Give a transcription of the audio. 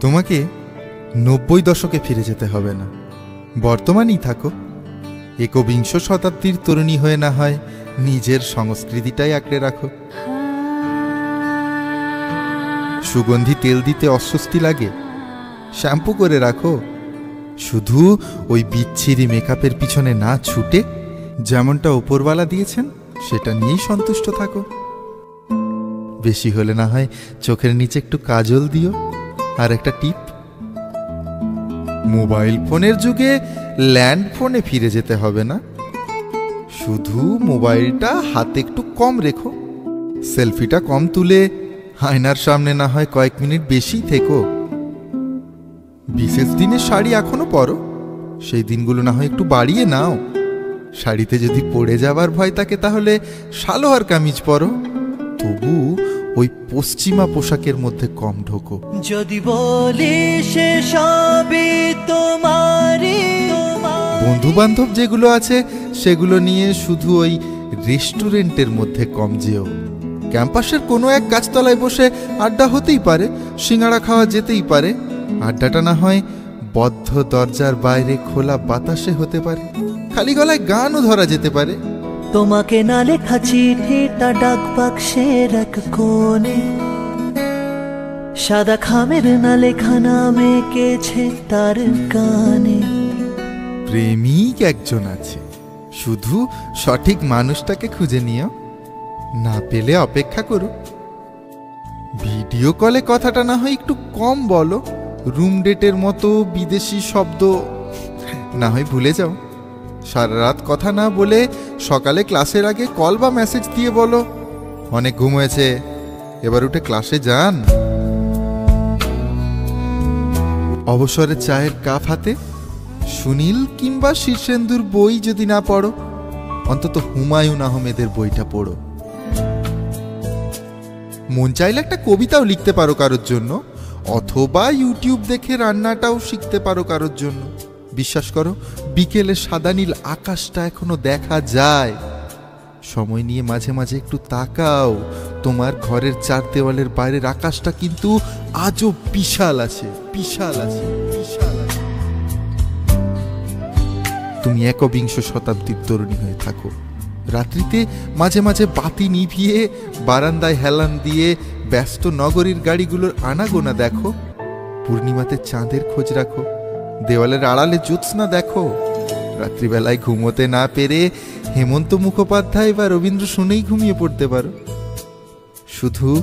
তোমাকে নব্বই দশকে ফিরে যেতে হবে না। বর্তমানেই থাকো। একবিংশ শতাব্দীর তরুণী হয়ে না হয় নিজের সংস্কৃতিটাই আঁকড়ে রাখো। সুগন্ধি তেল দিতে অস্বস্তি লাগে। শ্যাম্পু করে রাখো। শুধু ওই বিচ্ছিরি মেকআপের পিছনে না ছুটে যেমনটা ওপরওয়ালা দিয়েছেন, সেটা নিয়েই সন্তুষ্ট থাকো। বেশি হলে না হয় চোখের নিচে একটু কাজল দিও। আর একটা টিপ। মোবাইল ফোনের যুগে ল্যান্ড ফোনে ফিরে যেতে হবে না। শুধু মোবাইলটা হাতে একটু কম রেখো। সেলফিটা কম তুলে আয়নার সামনে না হয় কয়েক মিনিট বেশি থেকো। বিশেষ দিনের শাড়ি এখনও পরো। সেই দিনগুলো না হয় একটু বাড়িয়ে নাও। শাড়িতে যদি পড়ে যাবার ভয় থাকে তাহলে সালোয়ার কামিজ পরো। তবু ওই পশ্চিমা পোশাকের মধ্যে কম ঢোকো। যদি বলি সে সবই তোমারই বন্ধু বান্ধব যেগুলো আছে সেগুলো নিয়ে শুধু ওই রেস্টুরেন্টের মধ্যে কম যেও। ক্যাম্পাসের কোনো এক গাছতলায় বসে আড্ডা হতেই পারে সিঙ্গাড়া খাওয়া যেতেই পারে। আড্ডাটা না হয় বদ্ধ দরজার বাইরে খোলা বাতাসে হতে পারে। খালি গলায় গানও ধরা যেতে পারে। তোমাকে না লেখা চিঠিটা ডাক বাক্সের এক কোণে। সাদা খামের না লেখা নামে কেছে তার কানে। প্রেমিক একজন আছে, শুধু সঠিক মানুষটাকে খুঁজে নিও। না পেলে অপেক্ষা করো। ভিডিও কলে কথাটা না হয় একটু কম বলো। রুম ডেটের মতো বিদেশি শব্দ, না হয় ভুলে যাও। সারা রাত কথা না বলে সকালে ক্লাসের আগে কল বা মেসেজ দিয়ে বলো। অনেক ঘুম হয়েছে। এবার উঠে ক্লাসে যান। অবসরে চায়ের কাপ হাতে সুনীল কিংবা শীর্ষেন্দুর বই যদি না পড়ো, অন্তত হুমায়ুন আহমেদের বইটা পড়ো। মন চাইলে একটা কবিতাও লিখতে পারো কারোর জন্য, অথবা ইউটিউব দেখে রান্নাটাও শিখতে পারো কারোর জন্য। বিশ্বাস করো, বিকেলে সাদা নীল আকাশটা এখনও দেখা যায়। সময় নিয়ে মাঝে মাঝে একটু তাকাও, তোমার ঘরের চার দেওয়ালের বাইরের আকাশটা কিন্তু আজও বিশাল আছে বিশাল আছে বিশাল আছে। তুমি একবিংশ শতাব্দীর তরুণী হয়ে থাকো। রাত্রিতে মাঝে মাঝে বাতি নিভিয়ে, বারান্দায় হেলান দিয়ে ব্যস্ত নগরীর গাড়িগুলোর আনাগোনা দেখো। পূর্ণিমাতে চাঁদের খোঁজ রাখো। দেওয়ালের আড়ালে জ্যোৎস্না দেখো। রাত্রিবেলায় ঘুমোতে না পেরে হেমন্ত মুখোপাধ্যায় বা রবীন্দ্র শুনেই ঘুমিয়ে পড়তে পারো। শুধু